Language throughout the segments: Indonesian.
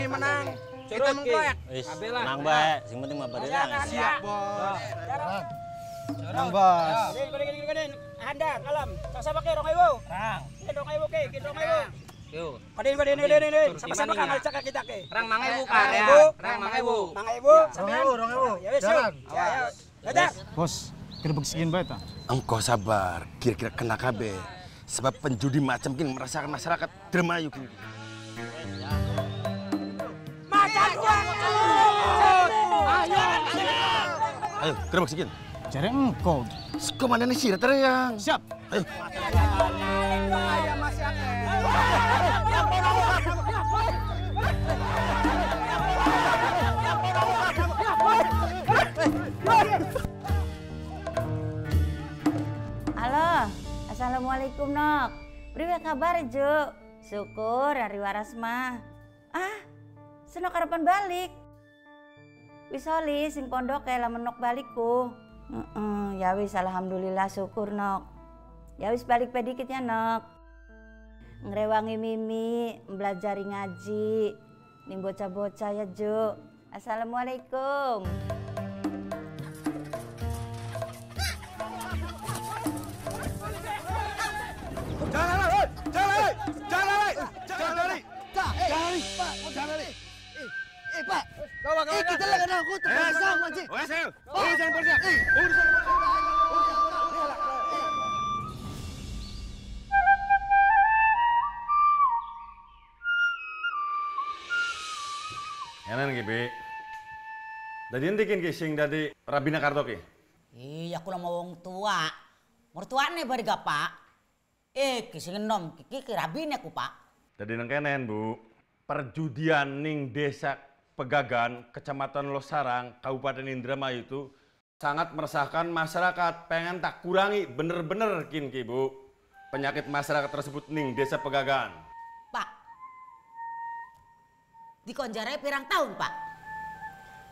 nih menang. Kita mengkoyak. Wis, menang bae. Sing penting mah badan. Siap, Bos. Menang, Bos. Gini, gini, gini, gini. Handar, kalem. Sok sabak ke rongai wo. Rang. Ke rongai wo ke, ke rongai wo. Yo. Kadin kadin kadin kadin. Sama-sama iya. kan ngajak kita ke. Rang mangai bu kan. Rang mangai bu. Mangai bu. Sampean. rang bu. Ya wis. Ya ya. Dadah. Bos, Kira segini bae ta. Engkau sabar, kira-kira kena kabeh. Sebab penjudi macam ini merasakan masyarakat dermayu. Ayo, gerbek sekian. Jare engkau. Komandan sih, yang. Siap. Ayo. Halo, Assalamualaikum Nok. Priwe kabar Ju? Syukur hari waras mah. Ah, senok harapan balik. Wis oli sing pondok kayak lamun nok balikku. Heeh, ya wis alhamdulillah syukur Nok. Ya wis balik pe dikit ya Nok. Ngrewangi Mimi, belajari ngaji. Ning bocah-bocah ya Ju. Assalamualaikum. Aku terpaksa. Oh, saya. Urusan polisi. Urusan Enan ki, Bi. Dadi endi kin ki sing dadi Rabina Karto ki? Iya, aku mau wong tua. Mertuane bari gak, Pak. Eh, sing enom iki ki rabine aku, Pak. Dadi nang kenen, Bu. Perjudian ning Desa Pegagan, Kecamatan Losarang, Kabupaten Indramayu itu sangat meresahkan masyarakat. Pengen tak kurangi bener-bener kin ki, Bu. Penyakit masyarakat tersebut ning Desa Pegagan. Pak. Di konjara pirang tahun, Pak?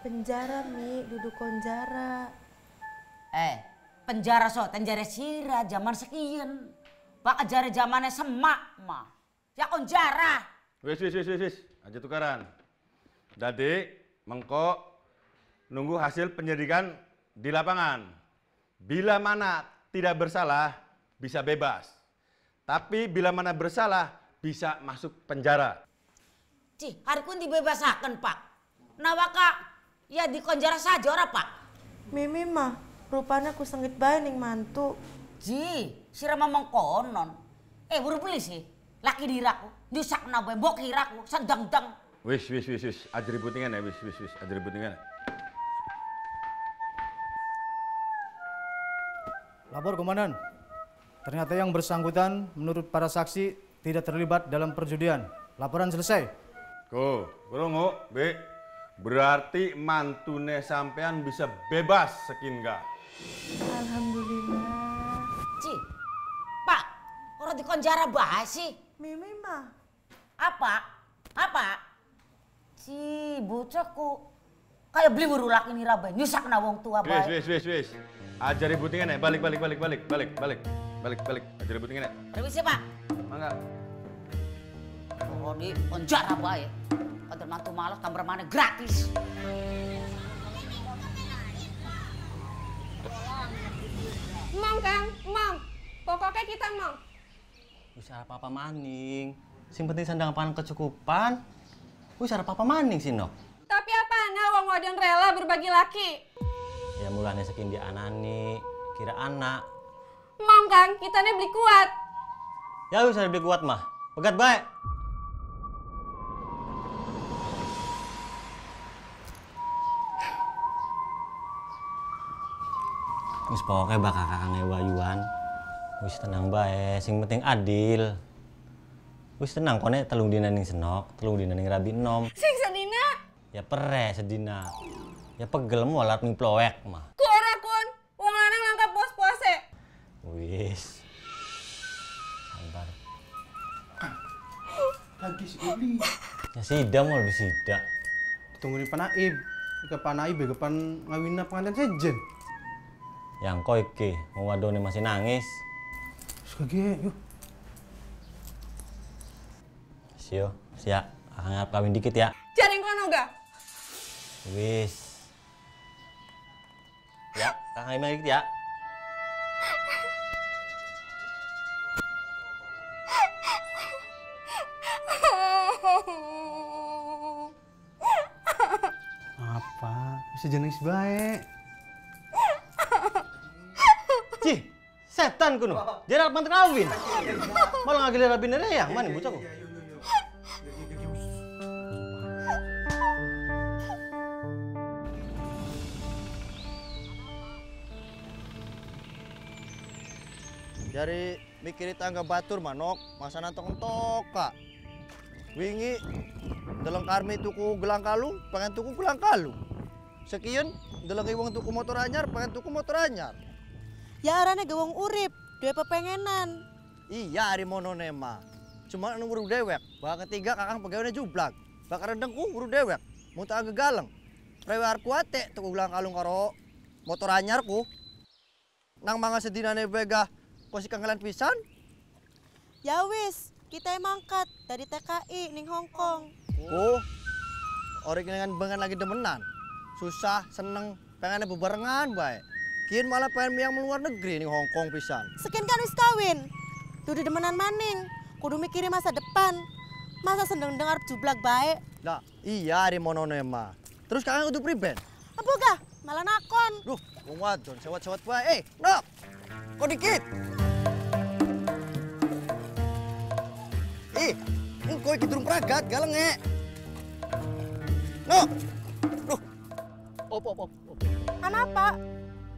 Penjara, Mi, duduk konjara. Eh, penjara so, penjara sira zaman sekian. Pak ajare zamannya semak, mah. Ya konjara. Wis, wis, wis, wis, wis. Aja tukaran. Dadi, mengko nunggu hasil penyelidikan di lapangan. Bila mana tidak bersalah, bisa bebas. Tapi bila mana bersalah, bisa masuk penjara. Cih, hari pun dibebasakan, Pak. Nawaka, ya di konjara saja ora, Pak. Mimi mah, rupanya aku sengit bae ning mantu. Ji, sira mamang konon. Eh, buru beli sih. Laki diraku, nyusak nabe, bok hiraku, sedang-dang. Wis, wis, wis, wis. Aja ributingan ya, wis, wis, wis. Aja ributingan. Lapor komandan. Ternyata yang bersangkutan menurut para saksi tidak terlibat dalam perjudian. Laporan selesai. Ko, kurungu, Be. Berarti mantune sampean bisa bebas sekinga. Alhamdulillah. Ci, Pak, orang di konjara bae sih. Mimi mah, Apa? Apa? Ci, bocahku. Kayak beli berulak ini rabai, nyusak na wong tua Wis, bae. wis, wis, wis. Aja ributingan ya, balik, balik, balik, balik, balik, balik, balik, balik. Aja ributingan ya. Permisi, Pak. Mangga. Oh, di penjara bae. Kadang mantu malas kamar mana gratis. Emang Kang, emang. Pokoknya kita emang. Wis arep apa maning? Sing penting sandang pangan kecukupan. Wis arep apa maning sih, Nok? Tapi apanya wong wadon rela berbagi laki? Ya mulane saking dia anani, kira anak. Emang Kang, kita nih beli kuat. Ya wis arep kuat mah. Pegat baik. Wis pokoknya bakal kakang wayuan. Wis tenang bae, sing penting adil. Wis tenang kone telung dina ning senok, telung dina ning rabi enom. Sing sedina, Ya pere sedina. Ya pegel walat ning ploek mah. ku ora kun. Wong lanang langkap puas-puase. Wis. Sabar. Lagi si Uli. Ya sida mau lebih sida. Tunggu di Panaib. Ke Panaib ke pan ngawinna pengantin sejen. Yang kau iki, mau wadone masih nangis. Sekage, yuk. Sio, siap. Hangat kawin dikit ya. Jaring kono ga? Wis. Ya, akan lima dikit ya. Apa? Bisa jenis baik. Cih, setan kuno. Jarak mantan kawin. Malah ngagil dari yang mana bocahku? Jadi mikiri tangga batur manok, masa nantong entok kak. Wingi dalam karmi tuku gelang kalung, pengen tuku gelang kalung. Sekian dalam wong tuku motor anyar, pengen tuku motor anyar. Ya arane gawang urip, dua pepengenan. Iya hari mononema. Cuma anu buru dewek. Bah ketiga kakang pegawainya jublak. Bah rendengku buru dewek. Muta agak galeng. Rewar kuate tuku gelang kalung karo motor anyarku. Nang manga sedinane bega kosi kanggalan pisan. Ya wis, kita mangkat dari TKI ning Hong Kong. Oh, orang dengan bengan lagi demenan. Susah, seneng, pengennya bebarengan baik. Kian malah pengen yang luar negeri nih Hong Kong pisan. Sekian kan wis kawin. Dudu demenan maning, kudu mikirin masa depan. Masa seneng dengar jublak baik. Nah, iya di mononema. Terus kakak kudu priben. Apa gah? Malah nakon. Duh, wong wadon sewat-sewat baik. Eh, nok. Kok dikit? Eh, engkau iki durung pragat galeng e. Nok. Duh, Op, op, op, op. Anak apa?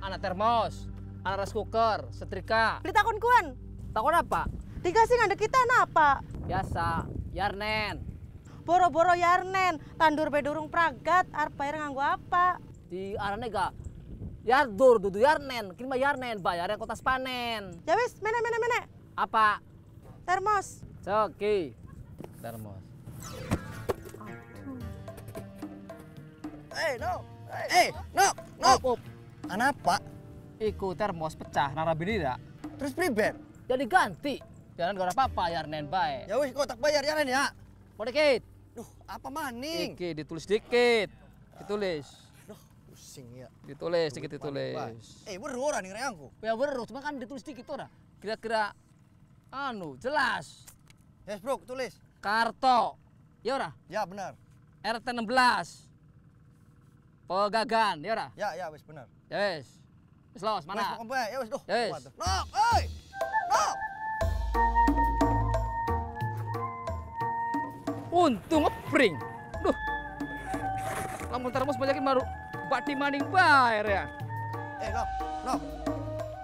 Anak termos, anak rice cooker, setrika. Beli takon kuan. Takon apa? Dikasih ngandek kita apa? Biasa, yarnen. Boro-boro yarnen, tandur bedurung pragat, arep bayar nganggo apa? Di arane ga Yardur, dudu yarnen. Kini mah yarnen, bayarnya kotas panen. Ya wis, mene mene mene. Apa? Termos. Coki. Termos. eh, no. Eh, nok, nok. Op, op. Kenapa? Iku termos pecah, nara tidak. Terus priben? Jadi ganti. Jangan gak ada apa-apa, yarnen bae. Ya wis, kok tak bayar ya ya. Mau dikit. Duh, apa maning? Iki ditulis dikit. Ditulis. Duh, pusing ya. Ditulis, dikit ditulis. Eh, beru orang nih reangku. Ya bener, cuma kan ditulis dikit ora. Kira-kira anu jelas. Yes, bro, tulis. Karto. Ya ora? Ya, benar. RT 16. Pegagan, ya ora? Ya, ya, wis benar. Ya wis. Wis los, Wis, mana? pokoknya bae. Ya wis, duh. Ya wis. Nok, oi. Nok. Untung ngepring. Duh. Lamun termos banyakin baru bati maning bayar ya. Eh, nok, nok.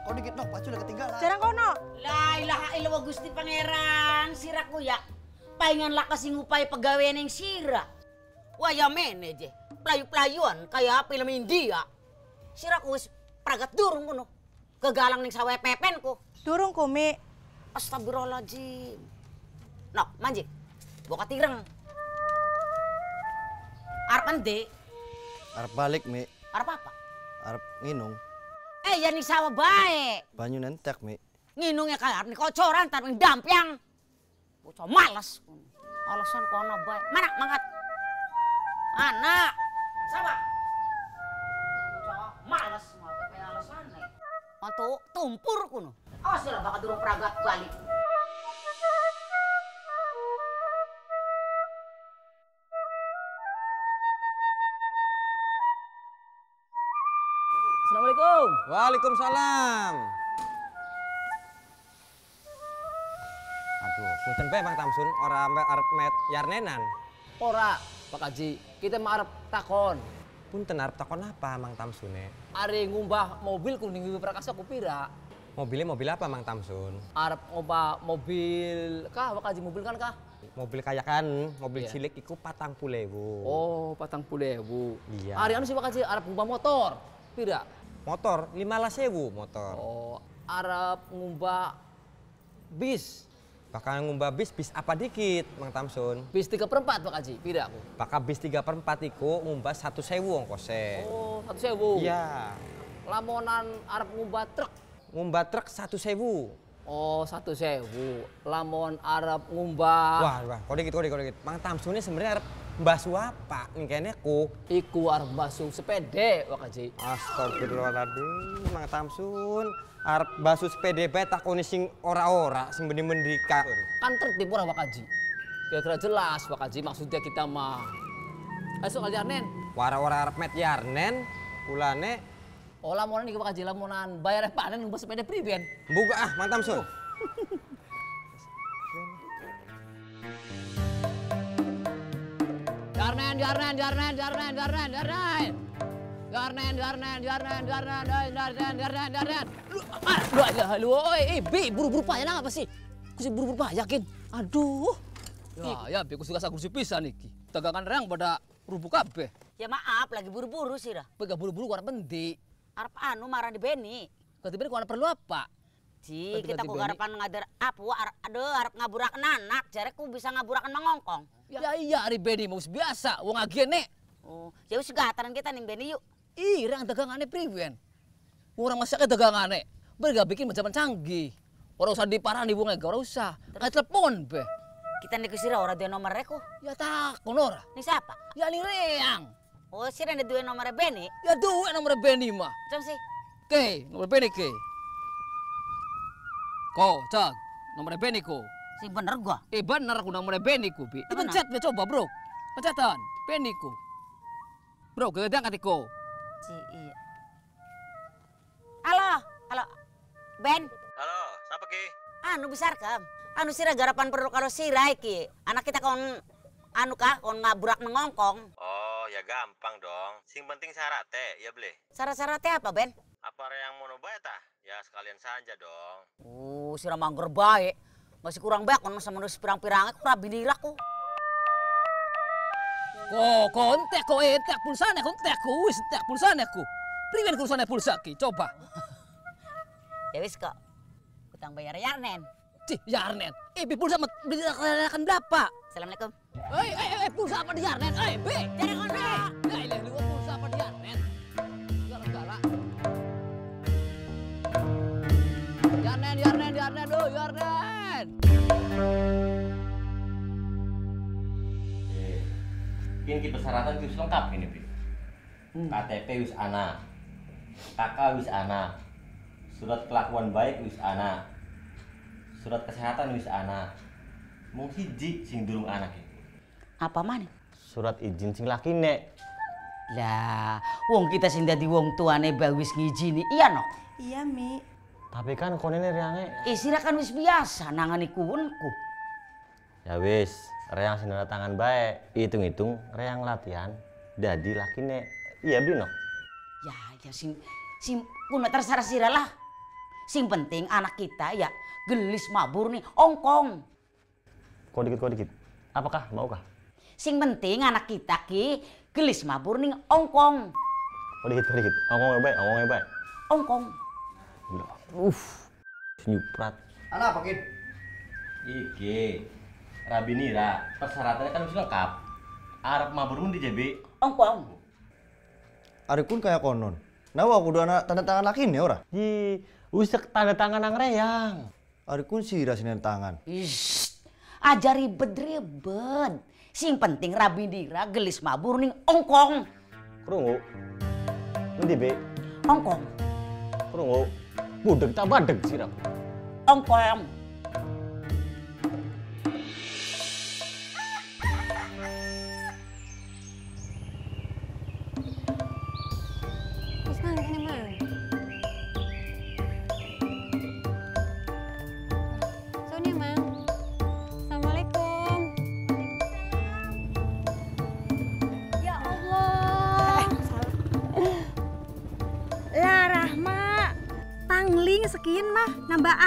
Kau dikit nok, pacu udah ketinggalan. Jarang kono. La ilaha illallah Gusti Pangeran, siraku ya. Paingan lah kasih ngupai pegawai yang sira. Wah ya mene je, pelayu-pelayuan kayak film India. Siraku wis pragat durung kono. Kegalang ning sawah pepenku. Durung kumi. Astagfirullahaladzim. Nok, manji. Boka tireng. Arep endi? Arep balik, Mi. Arep apa? Arep nginung. Ya ning sawah bae. Banyu nentek, Mi. Nginungnya kayak ning kocoran tar dampyang. Bocah males. Alasan kono bae. Mana mangkat? Mana? Sama. Bocah males kayak alasan nih. Untuk tumpur kuno. Awas lah bakal durung pragat balik. Assalamualaikum. Waalaikumsalam. Aduh, punten bae Bang Tamsun, ora arep met yarnenan. Ora, Pak Haji. Kita mah arep takon. Punten arep takon apa Mang Tamsune? Ari ngumbah mobil kuning Wiwi Prakasa kupira. Mobilnya mobil apa Mang Tamsun? Arep ngumbah mobil kah Pak Haji mobil kan kah? Mobil kayakan, mobil Iya. cilik iku patang pulewu. Oh, patang puluh bu. Iya. Ari anu sih Pak Haji arep ngumbah motor. Pira? Motor, lima sewu motor. Oh, arep ngumbah bis. Bakal ngumbah bis, bis apa dikit Mang Tamsun? Bis tiga perempat Pak Haji. Pira aku? Bakal bis tiga per empat iku ngumbah satu sewu ongkosnya. Oh, satu sewu. Iya. Lamonan arep ngumbah truk. Ngumbah truk satu sewu. Oh, satu sewu. Lamon arep ngumbah. Wah, wah, kode dikit, kode dikit. Mang Tamsun ini sebenarnya arep Mbah Suapa kene ku. Iku arep basuh sepede Wak Haji. Astagfirullahaladzim, Mang Tamsun. Arep basuh sepede bae takoni sing ora-ora, sing bendi-bendi ka. Kan tertib ora Haji. Kira-kira jelas Wak Haji maksudnya kita mah. Ayo kali Arnen. Wara-wara arep met yarnen, kulane Oh lamunan iki Wak Haji lamunan bayar panen numpas sepeda priben. Buka ah, Mang Tamsun. Jarnen, jarnen, jarnen, jarnen, jarnen, jarnen. Jarnen, jarnen, jarnen, jarnen, jarnen, jarnen, jarnen. Lu aja lu, oi, eh, bi, buru-buru payah apa sih? Ku sih buru-buru payah kin. Aduh. Ya, ya, bi, ku suka kursi pisan iki. Tegangan rang pada rubuh kabeh. Ya maaf, lagi buru-buru sih dah. Bega buru-buru warna bendi. Arep anu marah di Beni. Ganti beni warna perlu apa? Ji, kita ku garapan ngader apa? Arep aduh, arep ngaburakan anak. Jare ku bisa ngaburakan mengongkong. Ya iya, hari beni mau biasa, wong agene. Oh, ya wis gataran kita ning Beni yuk. Ih, rang dagangane priwen. Orang masaknya dagangane. Berga bikin macam canggih. Orang usah diparani wong ega, ora usah. Nggak telepon be. Kita nih kesira ora dia nomor reku. Ya takon ora. Nih siapa? Ya nih reang. Oh, sih ada dua nomor Beni. Ya duwe nomor Beni mah. Cem sih. Ke, nomor Beni ke. Ko, cak. Nomor Beni ko. Sing bener gua. Eh bener aku nomor Beni ku, Bi. Mana? Dipencet be coba, Bro. Pencetan. Beni ku. Bro, gedang katiko. Si iya. Halo, halo. Ben, Halo, siapa ki? anu besar kam. Anu sira garapan perlu kalau sira iki. Anak kita kon anu kah kon ngaburak nengongkong. Oh, ya gampang dong. Sing penting syaratnya, ya beli. Syarat-syaratnya apa, Ben? Apa yang mau nyoba tah? Ya sekalian saja dong. Oh, sira mangger bae. Masih kurang baik kon sama nus pirang-pirangnya ku rabi diraku. Ko, kontek ko entek pulsane kontek ku wis entek pulsane ku. Priwen kurusane pulsa ki? Coba. Ya wis kok. Utang bayar ya, Nen. Cih, Yarnen. Eh, bi pulsa mat belikan berapa? Assalamualaikum. Eh, eh, eh, pulsa apa di Yarnen? Eh, be. Jangan kono. Ya ilah Yarnen, Yarnen, do, Yarnen. Ini ki persyaratan wis lengkap ini, Bi. KTP wis ana. KK wis ana. Surat kelakuan baik wis ana. Surat kesehatan wis ana. Mung siji sing durung anak iki. Apa mana? Surat izin sing laki nek. Lah, wong kita sing dadi wong tuane bae wis ngijini. Iya no. Iya, Mi. Tapi kan konene riange Eh, sira kan wis biasa nangani kuwenku. Ya wis, reang sing tangan baik. Hitung-hitung reang latihan dadi lakine. Iya Bino. Ya, ya sing sing kuno terserah sira lah. Sing penting anak kita ya gelis mabur nih ongkong. Kok dikit kok dikit. Apakah maukah? Sing penting anak kita ki gelis mabur nih ongkong. Kok dikit kok dikit. Ngomongnya baik, ngomongnya baik. Ongkong. Uff. Nyuprat. Anak apa, Kin? Iki. Rabinira, persyaratannya kan wis lengkap. Arab maburmun di JB. Ongkong. Arikun kayak konon. Nah, aku udah anak tanda tangan laki nih ora. Hi, wis tanda tangan nang reyang. Arikun sih rasanya tangan. Ish, aja ribet-ribet. Sing penting Rabi Dira gelis mabur nih ongkong. Krungu. Nanti be, Ongkong. krungu. Budeg tak badeg sirap. Ongkong.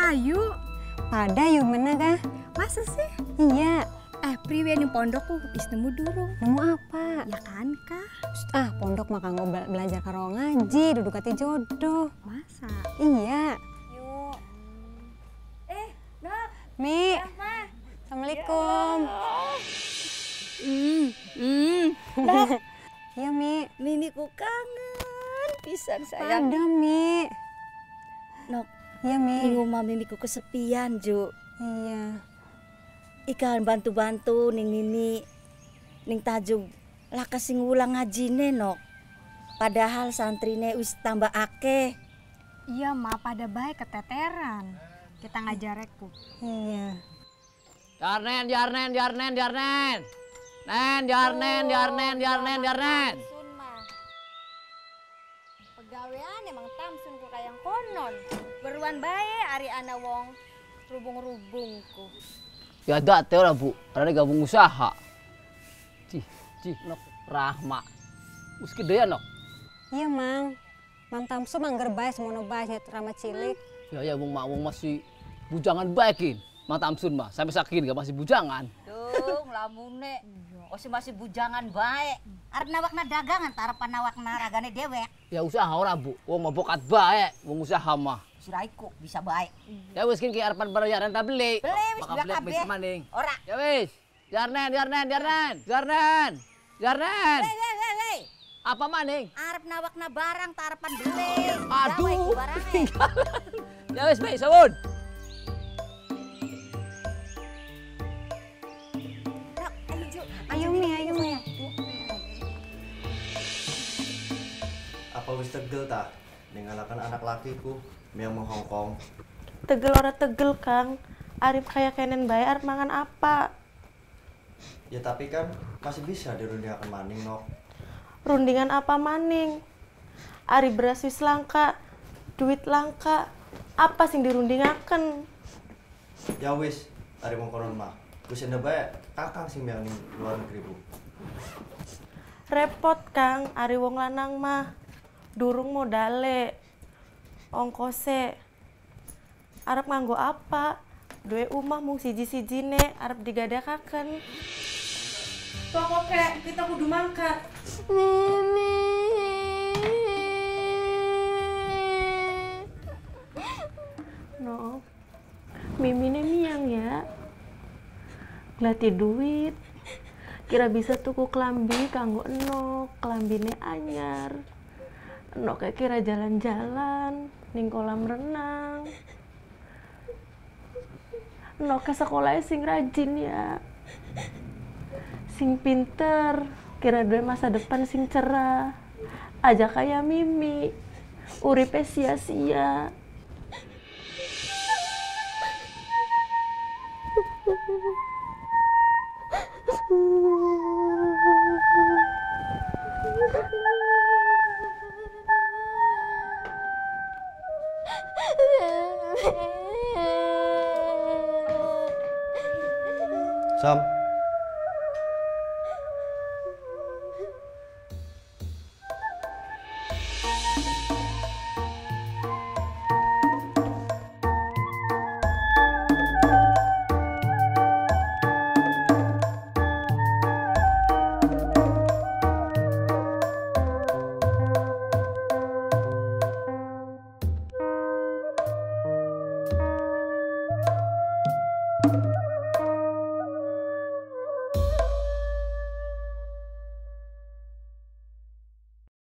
Ayu. Pada yuk mana kah? Masa sih? Iya. Eh, priwe ning pondokku wis nemu durung. Nemu apa? Ya kan kah? Ah, pondok maka bela- belajar karo ngaji, duduk hati jodoh. Masa? Iya. Yuk. Eh, Nak. Mi. Rahma. Assalamualaikum. Hmm, hmm. Iya, Mi. mimiku kangen pisan sayang. Ada, Mi. Nok, Iya, Mi. ning omah mimiku kesepian, Ju. Iya. Ikan bantu-bantu ning ini ning tajung laka sing ulang ngajine nok. Padahal santrine wis tambah akeh. Iya, Ma, pada baik keteteran. Kita ngajareku. Iya. Jarnen, jarnen, jarnen, jarnen. Nen, jarnen, jarnen, jarnen, jarnen. Pegawaian emang tamsun ku kayang konon. Beruan bae ari ana wong rubung-rubungku. Ya ada teh lah bu, karena gabung usaha. Cih, cih, nok rahma. Us gede ya nok. Iya, Mang. Mang Tamsu mangger bae semono bae rama cilik. Ya ya wong mak wong masih bujangan baikin. Mang Tamsun mah sampai sakit gak masih bujangan. Duh, lamune. Oh si masih bujangan baik. Arep nawakna dagangan tarapan nawakna ragane dewek. Ya usaha ora bu, wong mau bokat bae, wong usaha mah. Suraiku bisa baik. Ya wis kin ki arepan bayaran ta beli. Beli wis beli kabeh. maning. Ora. Ya wis. Jarnen, jarnen, jarnen, jarnen. Jarnen. Hei, hei, hei, hei. Apa maning? Arep nawakna barang tarapan beli. Aduh. Ya wis, Mbak, sawun. Wis tegel ta? Ningalakan anak lakiku yang mau Hongkong. Tegel ora tegel, Kang. Arif kayak kenen bae arep mangan apa? Ya tapi kan masih bisa dirundingakan maning nok. Rundingan apa maning? Ari beras wis langka, duit langka. Apa sing dirundingaken? Ya wis, ari mau konon mah. Wis ende bae kakang sing yang luar negeri bu. Repot, Kang. Ari wong lanang mah durung modale. Ongkose. Arep nganggo apa? Duwe umah mung siji-sijine arep digadakaken. Pokoke kita kudu mangkat. No. Mimine miang ya. Glati duit. Kira bisa tuku klambi kanggo eno, klambine anyar. Kayak kira jalan-jalan ning kolam renang. Eno ke sekolah sing rajin ya. Sing pinter, kira duwe masa depan sing cerah. Aja kayak Mimi. Uripe sia-sia. xong.